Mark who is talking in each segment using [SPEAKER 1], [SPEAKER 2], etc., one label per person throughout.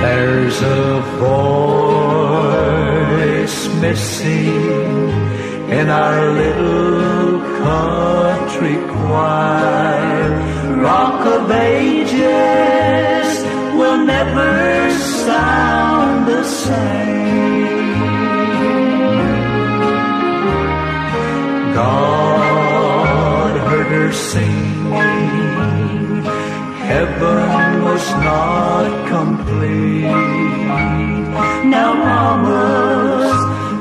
[SPEAKER 1] There's a voice missing in our little country choir. Rock of ages will never sound the same. Heaven was not complete. Now mama's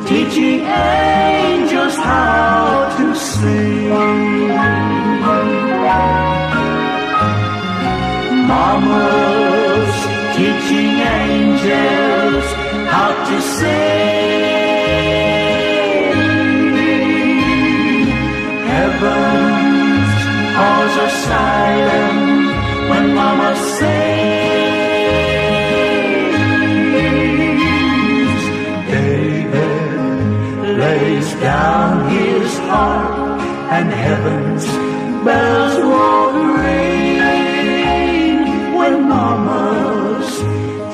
[SPEAKER 1] teaching angels how to sing. Mama's teaching angels how to sing. And heaven's bells won't ring when Mama's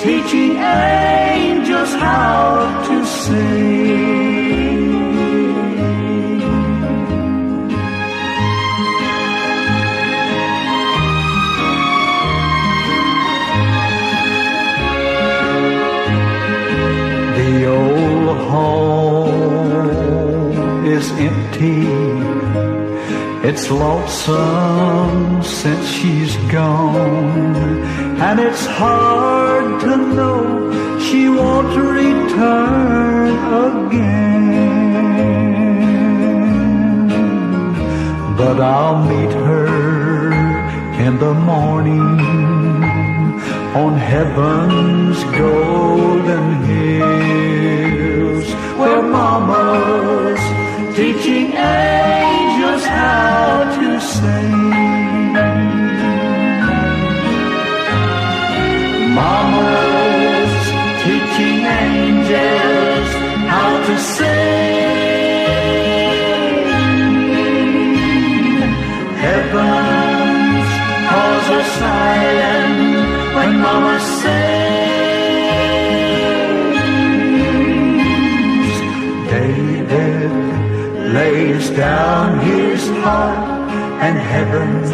[SPEAKER 1] teaching angels how to sing. The old home is empty. It's lonesome since she's gone. And it's hard to know she won't return again. But I'll meet her in the morning on heaven's golden hills where mama's teaching angels how to sing. Heaven's halls are silent when Mama sings. David lays down his heart and heaven's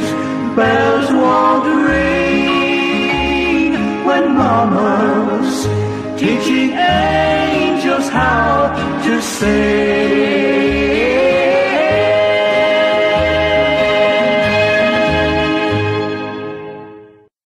[SPEAKER 1] bells won't ring when Mama's teaching angels how to sing.